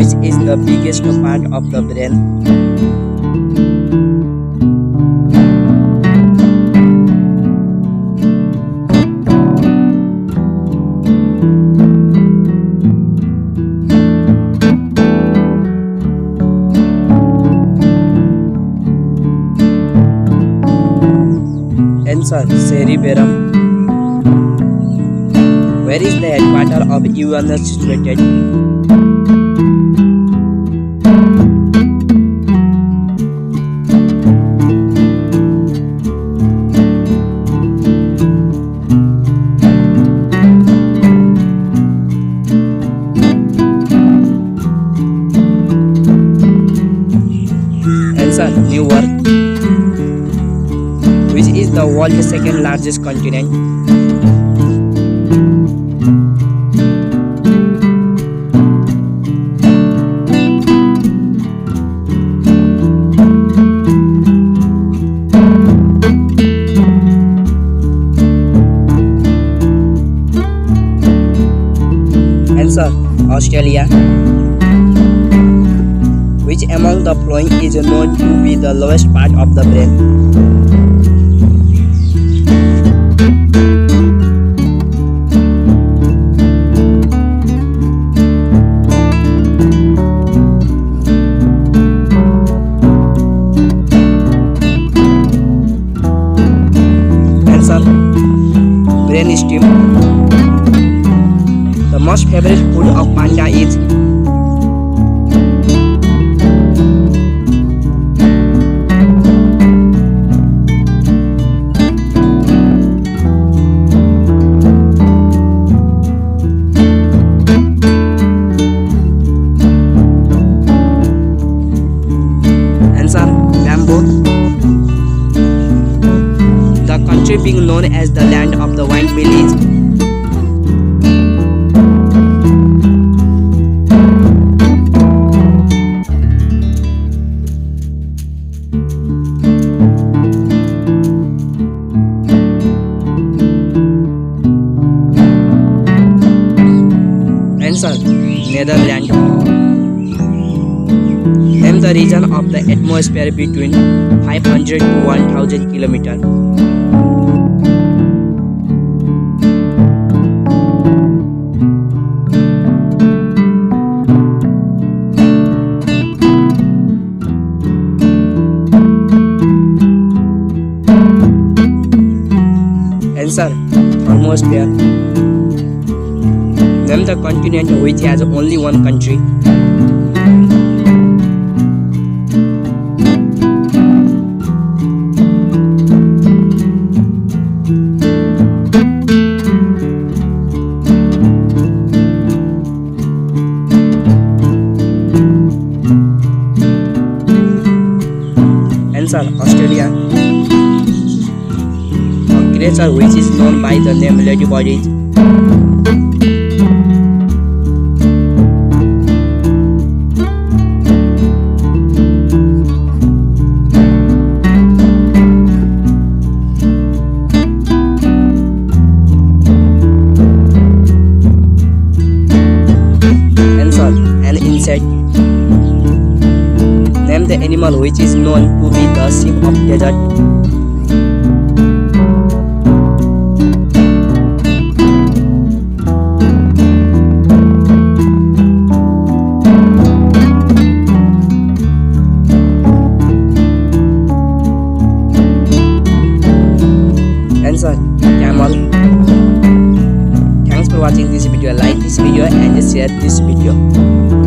which is the biggest part of the brain? Answer Cerebrum Where is the headquarters of UNS situated? Answer New York. Which is the world's second largest continent? Answer Australia. Which among the following is known to be the lowest part of the brain? Answer Brain stem. The most favorite food of panda is Being known as the land of the wine Answer Netherlands. Name the region of the atmosphere between 500 to 1000 kilometer. Answer Thermosphere. Name the continent which has only one country. Australia. Creature which is known by the name Ladybird is Answer An insect. Name the animal which is known to be the sheep of desert. Camel. Thanks for watching this video. Like this video and share this video.